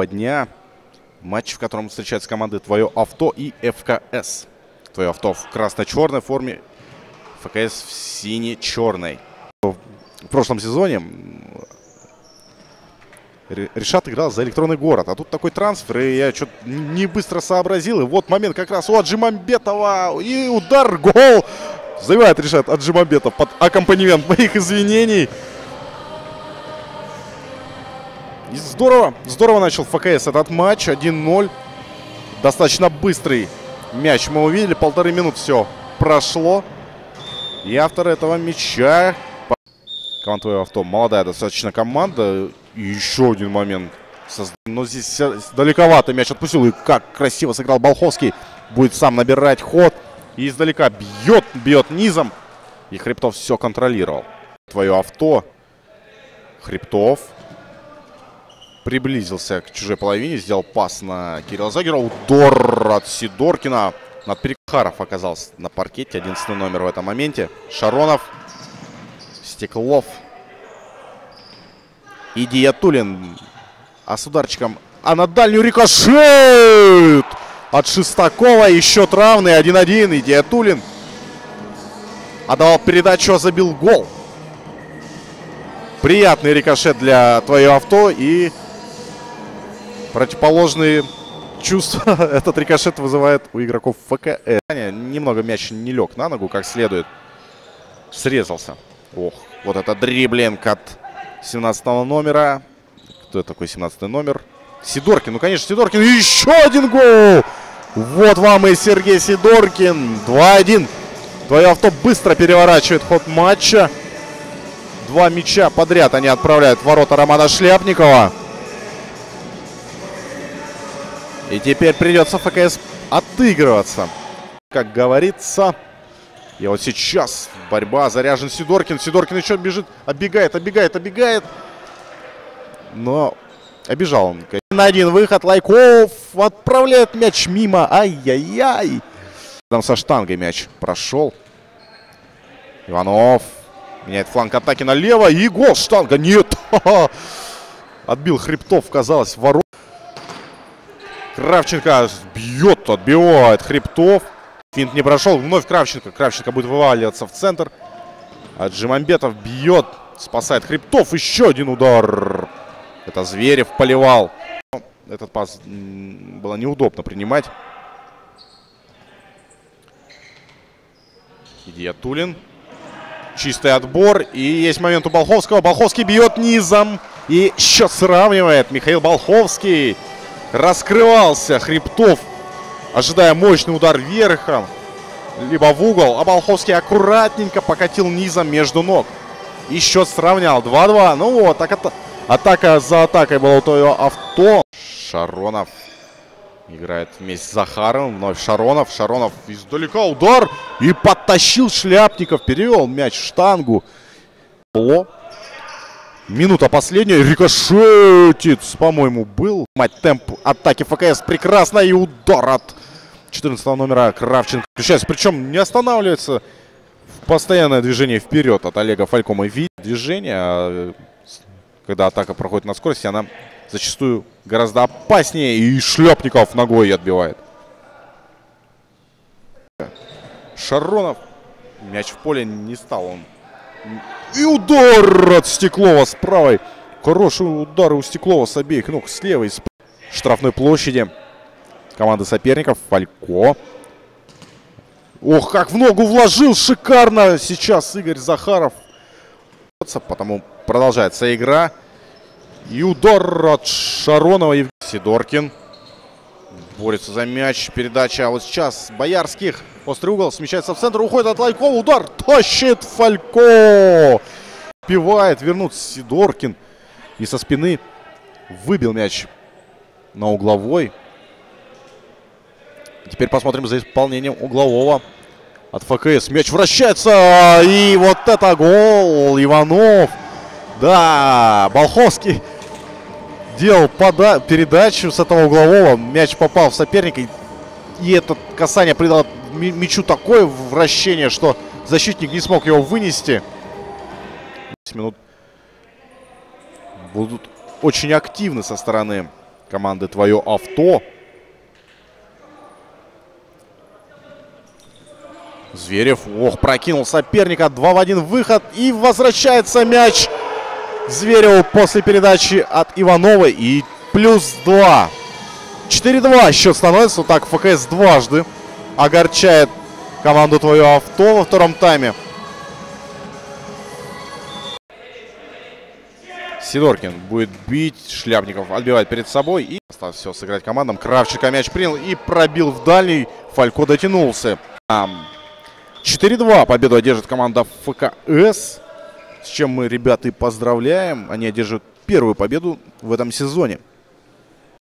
трудового дня. Матч, в котором встречаются команды «Твое авто» и «ФКС». «Твое авто» в красно-черной форме, ФКС в сине-черной. В прошлом сезоне Решат играл за электронный город. А тут такой трансфер, и я что-то не быстро сообразил. И вот момент как раз у Аджимамбетова. И удар, гол. Забивает Решат Аджимамбетов под аккомпанемент моих извинений. И здорово, здорово начал ФКС этот матч. 1-0. Достаточно быстрый мяч мы увидели. Полторы минуты все прошло. И автор этого мяча Команда авто. Молодая достаточно команда. И еще один момент. Но здесь далековато мяч отпустил. И как красиво сыграл Болховский. Будет сам набирать ход. И издалека бьет, бьет низом. И Хребтов все контролировал. Твое авто. Хребтов приблизился к чужой половине. Сделал пас на Кирилла Загера. Удар от Сидоркина. Над Перекхаров оказался на паркете. 11 номер в этом моменте. Шаронов Стеклов. И Диатулин. А с ударчиком. А на дальнюю рикошет! От Шестакова. И счет равный. 1-1. И Диатулин отдавал передачу, а забил гол. Приятный рикошет для твоего авто. И противоположные чувства этот рикошет вызывает у игроков ФК. Немного мяч не лег на ногу, как следует. Срезался. Ох, вот это дриблинг от 17 номера. Кто такой 17 номер? Сидоркин. Ну, конечно, Сидоркин. Еще один гол! Вот вам и Сергей Сидоркин. 2-1. Твое авто быстро переворачивает ход матча. Два мяча подряд они отправляют в ворота Романа Шляпникова. И теперь придется ФКС отыгрываться. Как говорится... И вот сейчас борьба, заряжен Сидоркин. Сидоркин еще бежит, оббегает, оббегает, оббегает. Но обижал он. На один выход Лайков отправляет мяч мимо. Ай-яй-яй. Там со штангой мяч прошел. Иванов меняет фланг атаки налево. И гол штанга. Нет. Отбил Хребтов, казалось, ворот. Кравченко бьет, отбивает Хребтов. Финт не прошел. Вновь Кравченко. Кравченко будет вываливаться в центр. А Джимамбетов бьет. Спасает Хребтов. Еще один удар. Это Зверев поливал. Этот пас было неудобно принимать. Идиатулин. Чистый отбор. И есть момент у Болховского. Болховский бьет низом. И счет сравнивает Михаил Болховский. Раскрывался Хребтов ожидая мощный удар верхом, либо в угол. А Болховский аккуратненько покатил низом между ног. И счет сравнял 2-2. Ну вот, так это, атака за атакой была у твоего авто. Шаронов играет вместе с Захаровым. Вновь Шаронов. Шаронов издалека удар. И подтащил Шляпников. Перевел мяч в штангу. Минута последняя. Рикошетец, по-моему, был. Мать темп атаки ФКС прекрасно. И удар от 14 номера Кравченко. Включается. Причем не останавливается. Постоянное движение вперед от Олега Фалькома. Видит движение. А, когда атака проходит на скорости, она зачастую гораздо опаснее. И Шлепников ногой отбивает. Шаронов. Мяч в поле не стал он и удар от Стеклова с правой. Хороший удар у Стеклова с обеих ног, с левой, с штрафной площади. Команда соперников. Фалько. Ох, как в ногу вложил. Шикарно сейчас Игорь Захаров. Потому продолжается игра. И удар от Шаронова. Евгений Сидоркин. Борется за мяч. Передача. А вот сейчас Боярских. Острый угол. Смещается в центр. Уходит от Лайкова. Удар. Тащит Фалько. Успевает вернуться Сидоркин. И со спины выбил мяч на угловой. Теперь посмотрим за исполнением углового от ФКС. Мяч вращается. И вот это гол. Иванов. Да, Болховский делал пода передачу с этого углового. Мяч попал в соперника. И это касание придало мячу такое вращение, что защитник не смог его вынести. 10 минут будут очень активны со стороны команды «Твое авто». Зверев, ох, прокинул соперника. 2 в 1 выход. И возвращается мяч Звереву после передачи от Ивановой. И плюс 2. 4-2 счет становится. Вот так ФКС дважды огорчает команду «Твое авто» во втором тайме. Сидоркин будет бить. Шляпников отбивает перед собой. И осталось все сыграть командам. Кравченко мяч принял и пробил в дальний. Фалько дотянулся. 4-2 победу одержит команда ФКС. С чем мы, ребята, и поздравляем. Они одержат первую победу в этом сезоне.